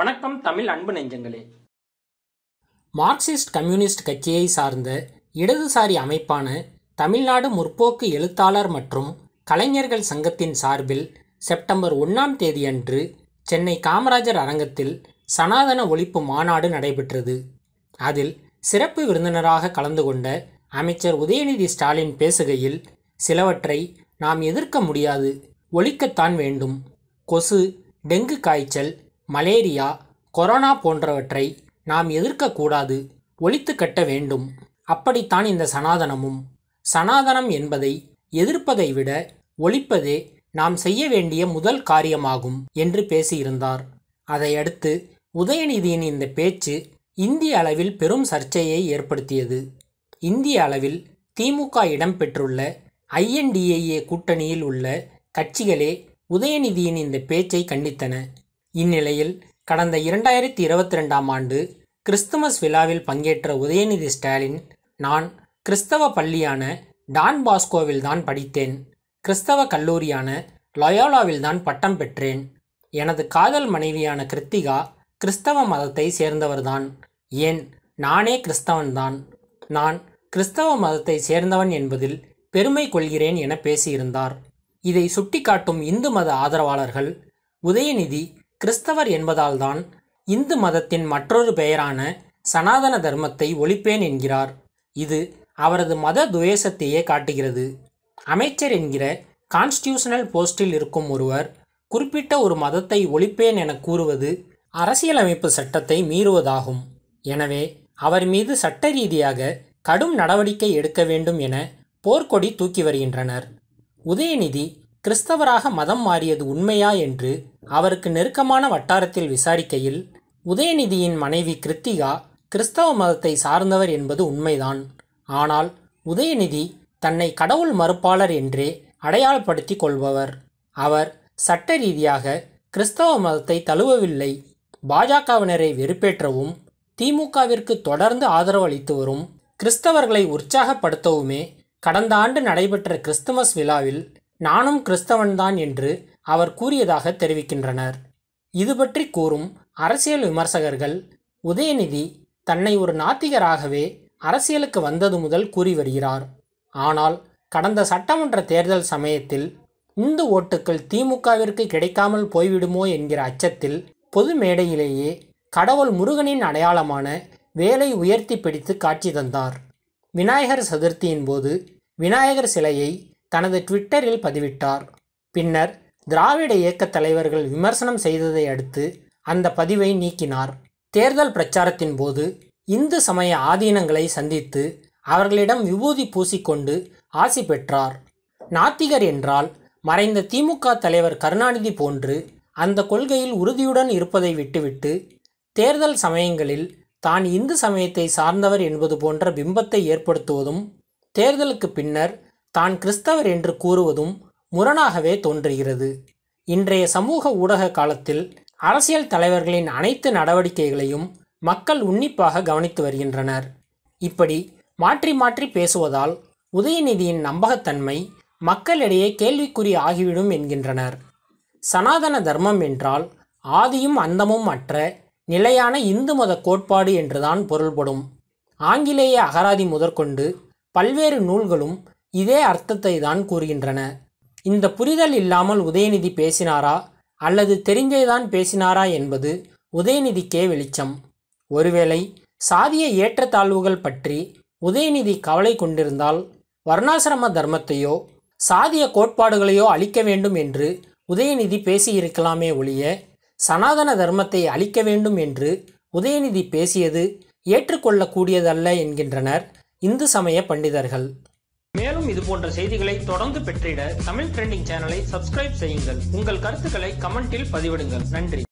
வணக்கம் தமிழ் அன்பு நெஞ்சங்களே. மார்க்சிஸ்ட் கம்யூனிஸ்ட் கட்சியை சார்ந்த இடதுசாரி அமைப்பான தமிழ்நாடு முற்போக்கு எழுத்தாளர் மற்றும் கலைஞர்கள் சங்கத்தின் சார்பில் செப்டம்பர் ஒன்றாம் தேதியன்று சென்னை காமராஜர் அரங்கத்தில் சனாதன ஒழிப்பு மாநாடு நடைபெற்றது. அதில் சிறப்பு விருந்தினராக கலந்து கொண்ட அமைச்சர் உதயநிதி ஸ்டாலின் பேசுகையில் சிலவற்றை நாம் எதிர்க்க முடியாது ஒழிக்கத்தான் வேண்டும். கொசு டெங்கு காய்ச்சல் மலேரியா கொரோனா போன்றவற்றை நாம் எதிர்க்கக்கூடாது ஒழித்து கட்ட வேண்டும். அப்படித்தான் இந்த சனாதனமும். சனாதனம் என்பதை எதிர்ப்பதை விட ஒழிப்பதே நாம் செய்ய வேண்டிய முதல் காரியமாகும் என்று பேசியிருந்தார். அதையடுத்து உதயநிதியின் இந்த பேச்சு இந்திய அளவில் பெரும் சர்ச்சையை ஏற்படுத்தியது. இந்திய அளவில் திமுக இடம்பெற்றுள்ள ஐஎன்டிஏஏ கூட்டணியில் உள்ள கட்சிகளே உதயநிதியின் இந்த பேச்சை கண்டித்தன. இந்நிலையில் கடந்த இரண்டாயிரத்தி இருபத்தி ரெண்டாம் ஆண்டு கிறிஸ்துமஸ் விழாவில் பங்கேற்ற உதயநிதி ஸ்டாலின் நான் கிறிஸ்தவ பள்ளியான டான் பாஸ்கோவில் தான் படித்தேன். கிறிஸ்தவ கல்லூரியான லயோலாவில் தான் பட்டம் பெற்றேன். எனது காதல் மனைவியான கிருத்திகா கிறிஸ்தவ மதத்தை சேர்ந்தவர்தான் ஏன்? நானே கிறிஸ்தவன்தான் நான் கிறிஸ்தவ மதத்தை சேர்ந்தவன் என்பதில் பெருமை கொள்கிறேன் என பேசியிருந்தார். இதை சுட்டிக்காட்டும் இந்து மத ஆதரவாளர்கள் உதயநிதி கிறிஸ்தவர் என்பதால்தான் இந்து மதத்தின் மற்றொரு பெயரான சனாதன தர்மத்தை ஒழிப்பேன் என்கிறார். இது அவரது மத துவேஷத்தையே காட்டுகிறது. அமைச்சர் என்கிற கான்ஸ்டியூஷனல் போஸ்டில் இருக்கும் ஒருவர் குறிப்பிட்ட ஒரு மதத்தை ஒழிப்பேன் என கூறுவது அரசியலமைப்பு சட்டத்தை மீறுவதாகும். எனவே அவர் மீது சட்ட ரீதியாக கடும் நடவடிக்கை எடுக்க வேண்டும் என போர்க்கொடி தூக்கி வருகின்றனர். உதயநிதி கிறிஸ்தவராக மதம் மாறியது உண்மையா என்று அவருக்கு நெருக்கமான வட்டாரத்தில் விசாரிக்கையில் உதயநிதியின் மனைவி கிருத்திகா கிறிஸ்தவ மதத்தை சார்ந்தவர் என்பது உண்மைதான். ஆனால் உதயநிதி தன்னை கடவுள் மறுப்பாளர் என்றே அடையாளப்படுத்திக் கொள்பவர். அவர் சட்ட ரீதியாக கிறிஸ்தவ மதத்தை தழுவவில்லை. பாஜகவினரை வெறுப்பேற்றவும் திமுகவிற்கு தொடர்ந்து ஆதரவு அளித்து வரும் கிறிஸ்தவர்களை உற்சாகப்படுத்தவுமே கடந்த ஆண்டு நடைபெற்ற கிறிஸ்துமஸ் விழாவில் நானும் கிறிஸ்தவன்தான் என்று அவர் கூறியதாக தெரிவிக்கின்றனர். இது பற்றி கூறும் அரசியல் விமர்சகர்கள் உதயநிதி தன்னை ஒரு நாத்திகராகவே அரசியலுக்கு வந்தது முதல் கூறி வருகிறார். ஆனால் கடந்த சட்டமன்ற தேர்தல் சமயத்தில் இந்து ஓட்டுக்கள் திமுகவிற்கு கிடைக்காமல் போய்விடுமோ என்கிற அச்சத்தில் பொது மேடையிலேயே கடவுள் முருகனின் அடையாளமான வேலை உயர்த்தி பிடித்து காட்சி தந்தார். விநாயகர் சதுர்த்தியின் போது விநாயகர் சிலையை தனது ட்விட்டரில் பதிவிட்டார். பின்னர் திராவிட இயக்க தலைவர்கள் விமர்சனம் செய்ததை அடுத்து அந்த பதிவை நீக்கினார். தேர்தல் பிரச்சாரத்தின் போது இந்து சமய ஆதீனங்களை சந்தித்து அவர்களிடம் விபூதி பூசிக்கொண்டு ஆசி பெற்றார். நாத்திகர் என்றால் மறைந்த திமுக தலைவர் கருணாநிதி போன்று அந்த கொள்கையில் உறுதியுடன் இருப்பதை விட்டுவிட்டு தேர்தல் சமயங்களில் தான் இந்து சமயத்தை சார்ந்தவர் என்பது போன்ற பிம்பத்தை ஏற்படுத்துவதும் தேர்தலுக்கு பின்னர் தான் கிறிஸ்தவர் என்று கூறுவதும் முரணாகவே தோன்றுகிறது. இன்றைய சமூக ஊடக காலத்தில் அரசியல் தலைவர்களின் அனைத்து நடவடிக்கைகளையும் மக்கள் உன்னிப்பாக கவனித்து வருகின்றனர். இப்படி மாற்றி மாற்றி பேசுவதால் உதயநிதியின் நம்பகத்தன்மை மக்களிடையே கேள்விக்குறி ஆகிவிடும் என்கின்றனர். சனாதன தர்மம் என்றால் ஆதியும் அந்தமும் அற்ற நிலையான இந்து மத கோட்பாடு என்றுதான் பொருள்படும். ஆங்கிலேய அகராதி முதற்கொண்டு பல்வேறு நூல்களும் இதே அர்த்தத்தை தான் கூறுகின்றன. இந்த புரிதல் இல்லாமல் உதயநிதி பேசினாரா? அல்லது தெரிந்தேதான் பேசினாரா என்பது உதயநிதிக்கே வெளிச்சம். ஒருவேளை சாதிய ஏற்றத்தாழ்வுகள் பற்றி உதயநிதி கவலை கொண்டிருந்தால் வர்ணாசிரம தர்மத்தையோ சாதிய கோட்பாடுகளையோ அழிக்க வேண்டும் என்று உதயநிதி பேசியிருக்கலாமே ஒழிய சனாதன தர்மத்தை அழிக்க வேண்டும் என்று உதயநிதி பேசியது ஏற்றுக்கொள்ளக்கூடியதல்ல என்கின்றனர் இந்து சமய பண்டிதர்கள். மேலும் இது போன்ற செய்திகளை தொடர்ந்து பெற்றிட தமிழ் ட்ரெண்டிங் சேனலை சப்ஸ்கிரைப் செய்யுங்கள். உங்கள் கருத்துக்களை கமெண்டில் பதிவிடுங்கள். நன்றி.